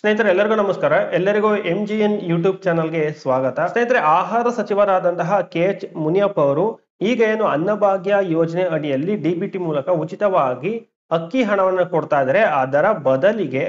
ಸ್ನೇಹಿತರೆ, ಎಲ್ಲರಿಗೂ ನಮಸ್ಕಾರ. ಎಲ್ಲರಿಗೂ ಎಂ ಜಿ ಎನ್ ಯೂಟ್ಯೂಬ್ ಚಾನಲ್ಗೆ ಸ್ವಾಗತ. ಸ್ನೇಹಿತರೆ, ಆಹಾರ ಸಚಿವರಾದಂತಹ ಕೆ ಎಚ್ ಮುನಿಯಪ್ಪ ಅವರು ಈಗ ಏನು ಅನ್ನಭಾಗ್ಯ ಯೋಜನೆ ಅಡಿಯಲ್ಲಿ ಡಿಬಿಟಿ ಮೂಲಕ ಉಚಿತವಾಗಿ ಅಕ್ಕಿ ಹಣವನ್ನು ಕೊಡ್ತಾ ಇದ್ದಾರೆ. ಅದರ ಬದಲಿಗೆ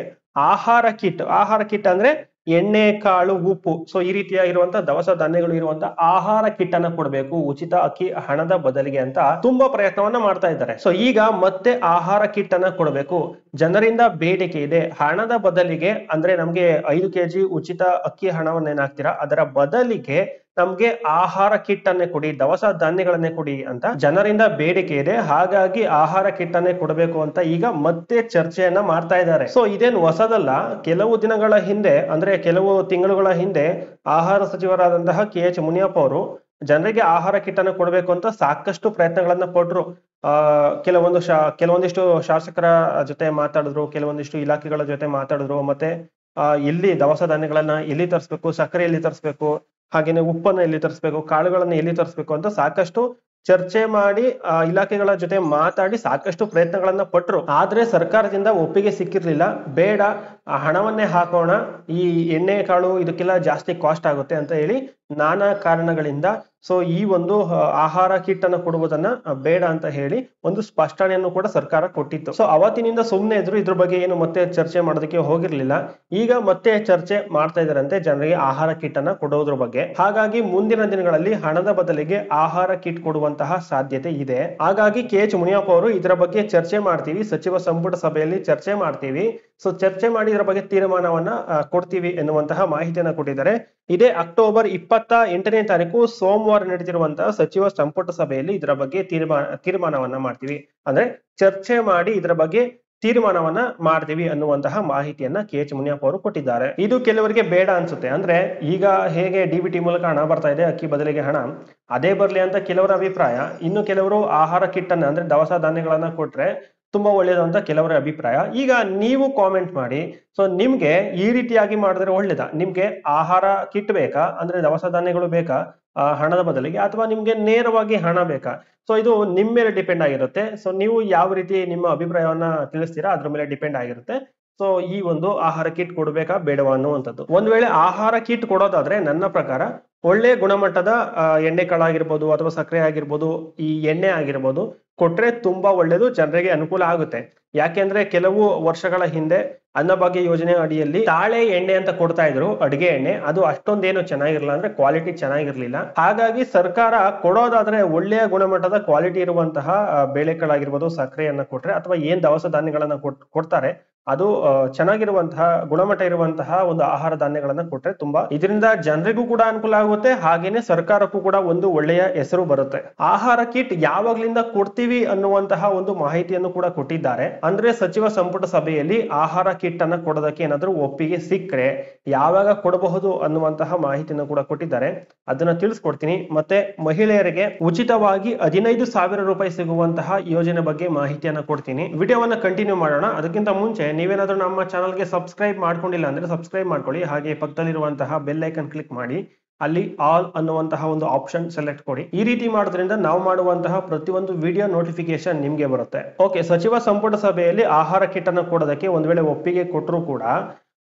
ಆಹಾರ ಕಿಟ್ ಆಹಾರ ಕಿಟ್ ಅಂದ್ರೆ ಎಣ್ಣೆ, ಕಾಳು, ಉಪ್ಪು. ಸೊ ಈ ರೀತಿಯಾಗಿರುವಂತ ದವಸ ಧಾನ್ಯಗಳು ಇರುವಂತ ಆಹಾರ ಕಿಟ್ ಅನ್ನ ಕೊಡಬೇಕು, ಉಚಿತ ಅಕ್ಕಿ ಹಣದ ಬದಲಿಗೆ ಅಂತ ತುಂಬಾ ಪ್ರಯತ್ನವನ್ನ ಮಾಡ್ತಾ ಇದ್ದಾರೆ. ಸೊ ಈಗ ಮತ್ತೆ ಆಹಾರ ಕಿಟ್ ಅನ್ನ ಕೊಡಬೇಕು. ಜನರಿಂದ ಬೇಡಿಕೆ ಇದೆ. ಹಣದ ಬದಲಿಗೆ ಅಂದ್ರೆ ನಮ್ಗೆ ಐದು ಕೆಜಿ ಉಚಿತ ಅಕ್ಕಿ ಹಣವನ್ನ ಏನಾಗ್ತೀರಾ ಅದರ ಬದಲಿಗೆ ನಮ್ಗೆ ಆಹಾರ ಕಿಟ್ ಅನ್ನೇ ಕೊಡಿ, ದವಸ ಧಾನ್ಯಗಳನ್ನೇ ಕೊಡಿ ಅಂತ ಜನರಿಂದ ಬೇಡಿಕೆ ಇದೆ. ಹಾಗಾಗಿ ಆಹಾರ ಕಿಟ್ ಅನ್ನೇ ಕೊಡಬೇಕು ಅಂತ ಈಗ ಮತ್ತೆ ಚರ್ಚೆಯನ್ನ ಮಾಡ್ತಾ ಇದ್ದಾರೆ. ಸೊ ಇದೇನು ಹೊಸದಲ್ಲ. ಕೆಲವು ದಿನಗಳ ಹಿಂದೆ, ಅಂದ್ರೆ ಕೆಲವು ತಿಂಗಳುಗಳ ಹಿಂದೆ ಆಹಾರ ಸಚಿವರಾದಂತಹ ಕೆ ಎಚ್ ಮುನಿಯಪ್ಪ ಅವರು ಜನರಿಗೆ ಆಹಾರ ಕಿಟ್ ಅನ್ನು ಕೊಡಬೇಕು ಅಂತ ಸಾಕಷ್ಟು ಪ್ರಯತ್ನಗಳನ್ನ ಪಟ್ರು. ಆ, ಕೆಲವೊಂದು ಶಾ, ಕೆಲವೊಂದಿಷ್ಟು ಶಾಸಕರ ಜೊತೆ ಮಾತಾಡಿದ್ರು, ಕೆಲವೊಂದಿಷ್ಟು ಇಲಾಖೆಗಳ ಜೊತೆ ಮಾತಾಡಿದ್ರು, ಮತ್ತೆ, ಆ ಎಲ್ಲಿ ದವಸ ಧಾನ್ಯಗಳನ್ನ ಎಲ್ಲಿ ತರಿಸ್ಬೇಕು ಸಕ್ಕರೆ ಎಲ್ಲಿ ತರಿಸ್ಬೇಕು ಹಾಗೇನೆ ಉಪ್ಪನ್ನ ಎಲ್ಲಿ ತರಿಸ್ಬೇಕು, ಕಾಳುಗಳನ್ನ ಎಲ್ಲಿ ತರಿಸ್ಬೇಕು ಅಂತ ಸಾಕಷ್ಟು ಚರ್ಚೆ ಮಾಡಿ ಇಲಾಖೆಗಳ ಜೊತೆ ಮಾತಾಡಿ ಸಾಕಷ್ಟು ಪ್ರಯತ್ನಗಳನ್ನ ಪಟ್ಟರು ಆದ್ರೆ ಸರ್ಕಾರದಿಂದ ಒಪ್ಪಿಗೆ ಸಿಕ್ಕಿರ್ಲಿಲ್ಲ. ಬೇಡ ಹಣವನ್ನೇ ಹಾಕೋಣ, ಈ ಎಣ್ಣೆ, ಕಾಳು ಇದಕ್ಕೆಲ್ಲ ಜಾಸ್ತಿ ಕಾಸ್ಟ್ ಆಗುತ್ತೆ ಅಂತ ಹೇಳಿ ನಾನಾ ಕಾರಣಗಳಿಂದ ಸೊ ಈ ಒಂದು ಆಹಾರ ಕಿಟ್ ಅನ್ನು ಕೊಡುವುದನ್ನ ಬೇಡ ಅಂತ ಹೇಳಿ ಒಂದು ಸ್ಪಷ್ಟನೆಯನ್ನು ಕೂಡ ಸರ್ಕಾರ ಕೊಟ್ಟಿತ್ತು. ಸೊ ಅವತ್ತಿನಿಂದ ಸುಮ್ಮನೆ ಇದ್ರು, ಇದ್ರ ಬಗ್ಗೆ ಏನು ಮತ್ತೆ ಚರ್ಚೆ ಮಾಡೋದಕ್ಕೆ ಹೋಗಿರ್ಲಿಲ್ಲ. ಈಗ ಮತ್ತೆ ಚರ್ಚೆ ಮಾಡ್ತಾ ಇದಾರಂತೆ ಜನರಿಗೆ ಆಹಾರ ಕಿಟ್ ಅನ್ನ ಕೊಡೋದ್ರ ಬಗ್ಗೆ. ಹಾಗಾಗಿ ಮುಂದಿನ ದಿನಗಳಲ್ಲಿ ಹಣದ ಬದಲಿಗೆ ಆಹಾರ ಕಿಟ್ ಕೊಡುವಂತಹ ಸಾಧ್ಯತೆ ಇದೆ. ಹಾಗಾಗಿ ಕೆ ಎಚ್ ಮುನಿಯಪ್ಪ ಅವರು ಇದರ ಬಗ್ಗೆ ಚರ್ಚೆ ಮಾಡ್ತೀವಿ. ಸಚಿವ ಸಂಪುಟ ಸಭೆಯಲ್ಲಿ ಚರ್ಚೆ ಮಾಡ್ತೀವಿ. ಸೊ ಚರ್ಚೆ ಮಾಡಿ ಇದರ ಬಗ್ಗೆ ತೀರ್ಮಾನವನ್ನ ಕೊಡ್ತೀವಿ ಎನ್ನುವಂತಹ ಮಾಹಿತಿಯನ್ನ ಕೊಟ್ಟಿದ್ದಾರೆ. ಇದೇ ಅಕ್ಟೋಬರ್ ಇಪ್ಪತ್ತ ಎಂಟನೇ ತಾರೀಕು ಸೋಮವಾರ ನಡೆದಿರುವಂತಹ ಸಚಿವ ಸಂಪುಟ ಸಭೆಯಲ್ಲಿ ಇದರ ಬಗ್ಗೆ ತೀರ್ಮಾನ, ತೀರ್ಮಾನವನ್ನ ಮಾಡ್ತೀವಿ. ಅಂದ್ರೆ ಚರ್ಚೆ ಮಾಡಿ ಇದರ ಬಗ್ಗೆ ತೀರ್ಮಾನವನ್ನ ಮಾಡ್ತೀವಿ ಅನ್ನುವಂತಹ ಮಾಹಿತಿಯನ್ನ ಕೆ ಎಚ್ ಮುನಿಯಪ್ಪ ಅವರು ಕೊಟ್ಟಿದ್ದಾರೆ. ಇದು ಕೆಲವರಿಗೆ ಬೇಡ ಅನ್ಸುತ್ತೆ. ಅಂದ್ರೆ ಈಗ ಹೇಗೆ ಡಿಬಿಟಿ ಮೂಲಕ ಹಣ ಬರ್ತಾ ಇದೆ, ಅಕ್ಕಿ ಬದಲಿಗೆ ಹಣ, ಅದೇ ಬರ್ಲಿ ಅಂತ ಕೆಲವರ ಅಭಿಪ್ರಾಯ. ಇನ್ನು ಕೆಲವರು ಆಹಾರ ಕಿಟ್ ಅನ್ನ ಅಂದ್ರೆ ದವಸ ಧಾನ್ಯಗಳನ್ನ ಕೊಟ್ರೆ ತುಂಬಾ ಒಳ್ಳೇದು ಅಂತ ಕೆಲವರ ಅಭಿಪ್ರಾಯ. ಈಗ ನೀವು ಕಾಮೆಂಟ್ ಮಾಡಿ ಸೊ ನಿಮ್ಗೆ ಈ ರೀತಿಯಾಗಿ ಮಾಡಿದ್ರೆ ಒಳ್ಳೇದಾ? ನಿಮ್ಗೆ ಆಹಾರ ಕಿಟ್ ಬೇಕಾ? ಅಂದ್ರೆ ದವಸ ಧಾನ್ಯಗಳು ಬೇಕಾ? ಹಣದ ಬದಲಿಗೆ, ಅಥವಾ ನಿಮ್ಗೆ ನೇರವಾಗಿ ಹಣ ಬೇಕಾ? ಸೊ ಇದು ನಿಮ್ಮ ಮೇಲೆ ಡಿಪೆಂಡ್ ಆಗಿರುತ್ತೆ. ಸೊ ನೀವು ಯಾವ ರೀತಿ ನಿಮ್ಮ ಅಭಿಪ್ರಾಯವನ್ನ ತಿಳಿಸ್ತೀರಾ, ಅದ್ರ ಮೇಲೆ ಡಿಪೆಂಡ್ ಆಗಿರುತ್ತೆ. ಸೊ ಈ ಒಂದು ಆಹಾರ ಕಿಟ್ ಕೊಡಬೇಕಾ, ಬೇಡವಾ ಅನ್ನುವಂಥದ್ದು. ಒಂದ್ ವೇಳೆ ಆಹಾರ ಕಿಟ್ ಕೊಡೋದಾದ್ರೆ ನನ್ನ ಪ್ರಕಾರ ಒಳ್ಳೆ ಗುಣಮಟ್ಟದ ಎಣ್ಣೆ ಕಾಳಾಗಿರ್ಬೋದು ಅಥವಾ ಸಕ್ಕರೆ ಆಗಿರ್ಬೋದು, ಈ ಎಣ್ಣೆ ಆಗಿರ್ಬೋದು ಕೊಟ್ರೆ ತುಂಬಾ ಒಳ್ಳೇದು ಜನರಿಗೆ ಅನುಕೂಲ ಆಗುತ್ತೆ. ಯಾಕೆಂದ್ರೆ ಕೆಲವು ವರ್ಷಗಳ ಹಿಂದೆ ಅನ್ನಭಾಗ್ಯ ಯೋಜನೆ ಅಡಿಯಲ್ಲಿ ತಾಳೆ ಎಣ್ಣೆ ಅಂತ ಕೊಡ್ತಾ ಇದ್ರು, ಅಡಿಗೆ ಎಣ್ಣೆ. ಅದು ಅಷ್ಟೊಂದೇನು ಚೆನ್ನಾಗಿರಲಿಲ್ಲ ಅಂದ್ರೆ ಕ್ವಾಲಿಟಿ ಚೆನ್ನಾಗಿರ್ಲಿಲ್ಲ. ಹಾಗಾಗಿ ಸರ್ಕಾರ ಕೊಡೋದಾದ್ರೆ ಒಳ್ಳೆಯ ಗುಣಮಟ್ಟದ ಕ್ವಾಲಿಟಿ ಇರುವಂತಹ ಬೇಳೆಕಾಳಾಗಿರ್ಬೋದು, ಸಕ್ಕರೆಯನ್ನ ಕೊಟ್ರೆ ಅಥವಾ ಏನ್ ದವಸ ಧಾನ್ಯಗಳನ್ನ ಕೊಡ್ತಾರೆ, ಅದು ಚೆನ್ನಾಗಿರುವಂತಹ, ಗುಣಮಟ್ಟ ಇರುವಂತಹ ಒಂದು ಆಹಾರ ಧಾನ್ಯಗಳನ್ನ ಕೊಟ್ರೆ ತುಂಬಾ ಇದರಿಂದ ಜನರಿಗೂ ಕೂಡ ಅನುಕೂಲ ಆಗುತ್ತೆ. ಹಾಗೇನೆ ಸರ್ಕಾರಕ್ಕೂ ಕೂಡ ಒಂದು ಒಳ್ಳೆಯ ಹೆಸರು ಬರುತ್ತೆ. ಆಹಾರ ಕಿಟ್ ಯಾವಾಗ್ಲಿಂದ ಕೊಡ್ತೀವಿ ಅನ್ನುವಂತಹ ಒಂದು ಮಾಹಿತಿಯನ್ನು ಕೂಡ ಕೊಟ್ಟಿದ್ದಾರೆ. ಅಂದ್ರೆ ಸಚಿವ ಸಂಪುಟ ಸಭೆಯಲ್ಲಿ ಆಹಾರ ಕಿಟ್ ಅನ್ನ ಕೊಡೋದಕ್ಕೆ ಏನಾದ್ರೂ ಒಪ್ಪಿಗೆ ಸಿಕ್ಕರೆ ಯಾವಾಗ ಕೊಡಬಹುದು ಅನ್ನುವಂತಹ ಮಾಹಿತಿಯನ್ನು ಕೂಡ ಕೊಟ್ಟಿದ್ದಾರೆ. ಅದನ್ನ ತಿಳಿಸ್ಕೊಡ್ತೀನಿ. ಮತ್ತೆ ಮಹಿಳೆಯರಿಗೆ ಉಚಿತವಾಗಿ ಹದಿನೈದು ಸಾವಿರ ರೂಪಾಯಿ ಸಿಗುವಂತಹ ಯೋಜನೆ ಬಗ್ಗೆ ಮಾಹಿತಿಯನ್ನ ಕೊಡ್ತೀನಿ. ವಿಡಿಯೋವನ್ನ ಕಂಟಿನ್ಯೂ ಮಾಡೋಣ. ಅದಕ್ಕಿಂತ ಮುಂಚೆ ನೀವೇನಾದ್ರೂ ನಮ್ಮ ಚಾನಲ್ಗೆ ಸಬ್ಸ್ಕ್ರೈಬ್ ಮಾಡ್ಕೊಂಡಿಲ್ಲ ಅಂದ್ರೆ ಸಬ್ಸ್ಕ್ರೈಬ್ ಮಾಡ್ಕೊಳ್ಳಿ. ಹಾಗೆ ಪಕ್ಕದಲ್ಲಿರುವಂತಹ ಬೆಲ್ ಐಕನ್ ಕ್ಲಿಕ್ ಮಾಡಿ. ಅಲ್ಲಿ ಆಲ್ ಅನ್ನುವಂತಹ ಒಂದು ಆಪ್ಷನ್ ಸೆಲೆಕ್ಟ್ ಕೊಡಿ. ಈ ರೀತಿ ಮಾಡೋದ್ರಿಂದ ನಾವು ಮಾಡುವಂತಹ ಪ್ರತಿಯೊಂದು ವಿಡಿಯೋ ನೋಟಿಫಿಕೇಶನ್ ನಿಮ್ಗೆ ಬರುತ್ತೆ. ಓಕೆ ಸಚಿವ ಸಂಪುಟ ಸಭೆಯಲ್ಲಿ ಆಹಾರ ಕಿಟ್ ಅನ್ನು ಕೊಡೋದಕ್ಕೆ ಒಂದ್ ವೇಳೆ ಒಪ್ಪಿಗೆ ಕೊಟ್ಟರು ಕೂಡ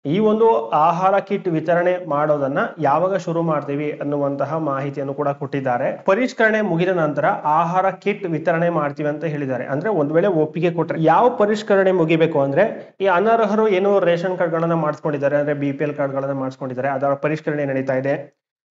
ಈ ಒಂದು ಆಹಾರ ಕಿಟ್ ವಿತರಣೆ ಮಾಡೋದನ್ನ ಯಾವಾಗ ಶುರು ಮಾಡ್ತೀವಿ ಅನ್ನುವಂತಹ ಮಾಹಿತಿಯನ್ನು ಕೂಡ ಕೊಟ್ಟಿದ್ದಾರೆ. ಪರಿಷ್ಕರಣೆ ಮುಗಿದ ನಂತರ ಆಹಾರ ಕಿಟ್ ವಿತರಣೆ ಮಾಡ್ತೀವಿ ಅಂತ ಹೇಳಿದ್ದಾರೆ. ಅಂದ್ರೆ ಒಂದ್ ವೇಳೆ ಒಪ್ಪಿಗೆ ಕೊಟ್ಟರೆ ಯಾವ ಪರಿಷ್ಕರಣೆ ಮುಗಿಬೇಕು ಅಂದ್ರೆ ಈ ಅನರ್ಹರು ಏನು ರೇಷನ್ ಕಾರ್ಡ್ ಗಳನ್ನ ಮಾಡಿಸ್ಕೊಂಡಿದ್ದಾರೆ, ಅಂದ್ರೆ ಬಿ ಪಿ ಎಲ್ ಕಾರ್ಡ್ ಮಾಡಿಸ್ಕೊಂಡಿದ್ದಾರೆ, ಅದರ ಪರಿಷ್ಕರಣೆ ನಡೀತಾ ಇದೆ.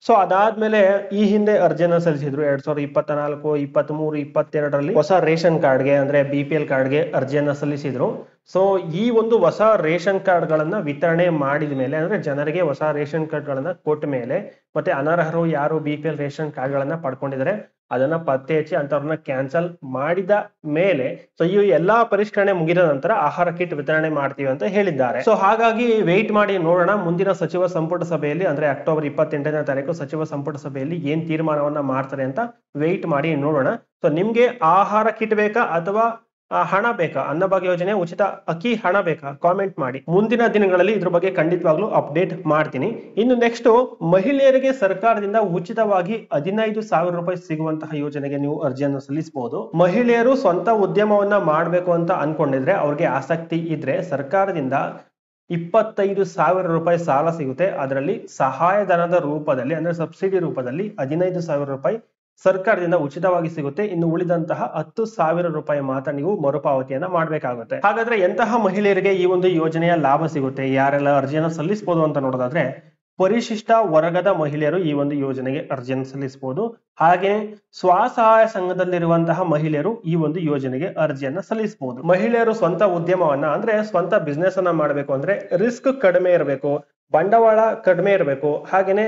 ಸೊ ಅದಾದ್ಮೇಲೆ ಈ ಹಿಂದೆ ಅರ್ಜಿಯನ್ನ ಸಲ್ಲಿಸಿದ್ರು. ಎರಡ್ ಸಾವಿರದ ಇಪ್ಪತ್ತ ನಾಲ್ಕು ಇಪ್ಪತ್ತ್ ಮೂರು ಇಪ್ಪತ್ತೆರಡರಲ್ಲಿ ಹೊಸ ರೇಷನ್ ಕಾರ್ಡ್ಗೆ ಅಂದ್ರೆ ಬಿ ಪಿ ಎಲ್ ಕಾರ್ಡ್ಗೆ ಅರ್ಜಿಯನ್ನ ಸಲ್ಲಿಸಿದ್ರು. ಸೊ ಈ ಒಂದು ಹೊಸ ರೇಷನ್ ಕಾರ್ಡ್ ಗಳನ್ನ ವಿತರಣೆ ಮಾಡಿದ ಮೇಲೆ ಅಂದ್ರೆ ಜನರಿಗೆ ಹೊಸ ರೇಷನ್ ಕಾರ್ಡ್ ಗಳನ್ನ ಕೊಟ್ಟ ಮೇಲೆ ಮತ್ತೆ ಅನರ್ಹರು ಯಾರು B P L ration card ಗಳನ್ನ ಪಡ್ಕೊಂಡಿದ್ದಾರೆ ಅದನ್ನ ಪತ್ತೆ ಹಚ್ಚಿ ಅಂತವ್ರನ್ನ ಕ್ಯಾನ್ಸಲ್ ಮಾಡಿದ ಮೇಲೆ ಸೊ ಈ ಎಲ್ಲಾ ಪರಿಷ್ಕರಣೆ ಮುಗಿದ ನಂತರ ಆಹಾರ ಕಿಟ್ ವಿತರಣೆ ಮಾಡ್ತೀವಿ ಅಂತ ಹೇಳಿದ್ದಾರೆ. ಸೊ ಹಾಗಾಗಿ ವೆಯ್ಟ್ ಮಾಡಿ ನೋಡೋಣ. ಮುಂದಿನ ಸಚಿವ ಸಂಪುಟ ಸಭೆಯಲ್ಲಿ, ಅಂದ್ರೆ ಅಕ್ಟೋಬರ್ ಇಪ್ಪತ್ತೆಂಟನೇ ತಾರೀಕು ಸಚಿವ ಸಂಪುಟ ಸಭೆಯಲ್ಲಿ ಏನ್ ತೀರ್ಮಾನವನ್ನ ಮಾಡ್ತಾರೆ ಅಂತ ವೆಯ್ಟ್ ಮಾಡಿ ನೋಡೋಣ. ಸೊ ನಿಮ್ಗೆ ಆಹಾರ ಕಿಟ್ ಬೇಕಾ ಅಥವಾ ಹಣ ಬೇಕಾ? ಅನ್ನಭಾಗ್ಯ ಯೋಜನೆ, ಉಚಿತ ಅಕ್ಕಿ ಹಣ ಬೇಕಾ? ಕಾಮೆಂಟ್ ಮಾಡಿ. ಮುಂದಿನ ದಿನಗಳಲ್ಲಿ ಇದ್ರ ಬಗ್ಗೆ ಖಂಡಿತವಾಗ್ಲೂ ಅಪ್ಡೇಟ್ ಮಾಡ್ತೀನಿ. ಇನ್ನು ನೆಕ್ಸ್ಟ್ ಮಹಿಳೆಯರಿಗೆ ಸರ್ಕಾರದಿಂದ ಉಚಿತವಾಗಿ ಹದಿನೈದು ಸಾವಿರ ರೂಪಾಯಿ ಸಿಗುವಂತಹ ಯೋಜನೆಗೆ ನೀವು ಅರ್ಜಿಯನ್ನು ಸಲ್ಲಿಸಬಹುದು. ಮಹಿಳೆಯರು ಸ್ವಂತ ಉದ್ಯಮವನ್ನ ಮಾಡಬೇಕು ಅಂತ ಅನ್ಕೊಂಡಿದ್ರೆ ಅವ್ರಿಗೆ ಆಸಕ್ತಿ ಇದ್ರೆ ಸರ್ಕಾರದಿಂದ ಇಪ್ಪತ್ತೈದು ಸಾವಿರ ರೂಪಾಯಿ ಸಾಲ ಸಿಗುತ್ತೆ. ಅದರಲ್ಲಿ ಸಹಾಯಧನದ ರೂಪದಲ್ಲಿ, ಅಂದ್ರೆ ಸಬ್ಸಿಡಿ ರೂಪದಲ್ಲಿ ಹದಿನೈದು ಸಾವಿರ ರೂಪಾಯಿ ಸರ್ಕಾರದಿಂದ ಉಚಿತವಾಗಿ ಸಿಗುತ್ತೆ. ಇನ್ನು ಉಳಿದಂತಹ ಹತ್ತು ಸಾವಿರ ರೂಪಾಯಿ ಮಾತ್ರ ನೀವು ಮರುಪಾವತಿಯನ್ನ ಮಾಡಬೇಕಾಗುತ್ತೆ. ಹಾಗಾದ್ರೆ ಎಂತಹ ಮಹಿಳೆಯರಿಗೆ ಈ ಒಂದು ಯೋಜನೆಯ ಲಾಭ ಸಿಗುತ್ತೆ? ಯಾರೆಲ್ಲ ಅರ್ಜಿಯನ್ನು ಸಲ್ಲಿಸಬಹುದು ಅಂತ ನೋಡೋದಾದ್ರೆ, ಪರಿಶಿಷ್ಟ ವರ್ಗದ ಮಹಿಳೆಯರು ಈ ಒಂದು ಯೋಜನೆಗೆ ಅರ್ಜಿಯನ್ನು ಸಲ್ಲಿಸಬಹುದು ಹಾಗೆ ಸ್ವಸಹಾಯ ಸಂಘದಲ್ಲಿರುವಂತಹ ಮಹಿಳೆಯರು ಈ ಒಂದು ಯೋಜನೆಗೆ ಅರ್ಜಿಯನ್ನ ಸಲ್ಲಿಸಬಹುದು ಮಹಿಳೆಯರು ಸ್ವಂತ ಉದ್ಯಮವನ್ನ ಅಂದ್ರೆ ಸ್ವಂತ ಬಿಸ್ನೆಸ್ ಅನ್ನ ಮಾಡಬೇಕು ಅಂದ್ರೆ ರಿಸ್ಕ್ ಕಡಿಮೆ ಇರಬೇಕು. ಬಂಡವಾಳ ಕಡಿಮೆ ಇರಬೇಕು, ಹಾಗೇನೆ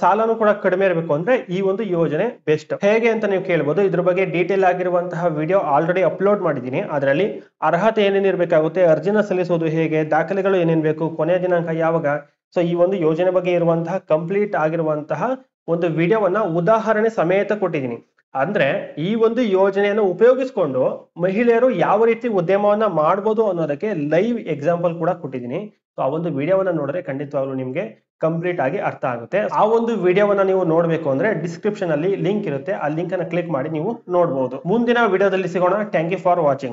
ಸಾಲನು ಕೂಡ ಕಡಿಮೆ ಇರಬೇಕು ಅಂದ್ರೆ ಈ ಒಂದು ಯೋಜನೆ ಬೆಸ್ಟ್ ಹೇಗೆ ಅಂತ ನೀವು ಕೇಳ್ಬೋದು. ಇದ್ರ ಬಗ್ಗೆ ಡೀಟೇಲ್ ಆಗಿರುವಂತಹ ವಿಡಿಯೋ ಆಲ್ರೆಡಿ ಅಪ್ಲೋಡ್ ಮಾಡಿದ್ದೀನಿ. ಅದರಲ್ಲಿ ಅರ್ಹತೆ ಏನೇನ್ ಇರಬೇಕಾಗುತ್ತೆ, ಅರ್ಜಿನ ಸಲ್ಲಿಸೋದು ಹೇಗೆ, ದಾಖಲೆಗಳು ಏನೇನ್ ಬೇಕು, ಕೊನೆಯ ದಿನಾಂಕ ಯಾವಾಗ. ಸೊ ಈ ಒಂದು ಯೋಜನೆ ಬಗ್ಗೆ ಇರುವಂತಹ ಕಂಪ್ಲೀಟ್ ಆಗಿರುವಂತಹ ಒಂದು ವಿಡಿಯೋವನ್ನ ಉದಾಹರಣೆ ಸಮೇತ ಕೊಟ್ಟಿದ್ದೀನಿ. ಅಂದ್ರೆ, ಈ ಒಂದು ಯೋಜನೆಯನ್ನು ಉಪಯೋಗಿಸ್ಕೊಂಡು ಮಹಿಳೆಯರು ಯಾವ ರೀತಿ ಉದ್ಯಮವನ್ನ ಮಾಡ್ಬೋದು ಅನ್ನೋದಕ್ಕೆ ಲೈವ್ ಎಕ್ಸಾಂಪಲ್ ಕೂಡ ಕೊಟ್ಟಿದ್ದೀನಿ. ಸೊ ಆ ಒಂದು ವಿಡಿಯೋವನ್ನ ನೋಡಿದ್ರೆ ಖಂಡಿತವಾಗ್ಲೂ ನಿಮಗೆ ಕಂಪ್ಲೀಟ್ ಆಗಿ ಅರ್ಥ ಆಗುತ್ತೆ. ಆ ಒಂದು ವಿಡಿಯೋವನ್ನ ನೀವು ನೋಡಬೇಕು ಅಂದ್ರೆ ಡಿಸ್ಕ್ರಿಪ್ಷನ್ ಅಲ್ಲಿ ಲಿಂಕ್ ಇರುತ್ತೆ. ಆ ಲಿಂಕ್ ಅನ್ನ ಕ್ಲಿಕ್ ಮಾಡಿ ನೀವು ನೋಡಬಹುದು ಮುಂದಿನ ವಿಡಿಯೋದಲ್ಲಿ ಸಿಗೋಣ. Thank you for watching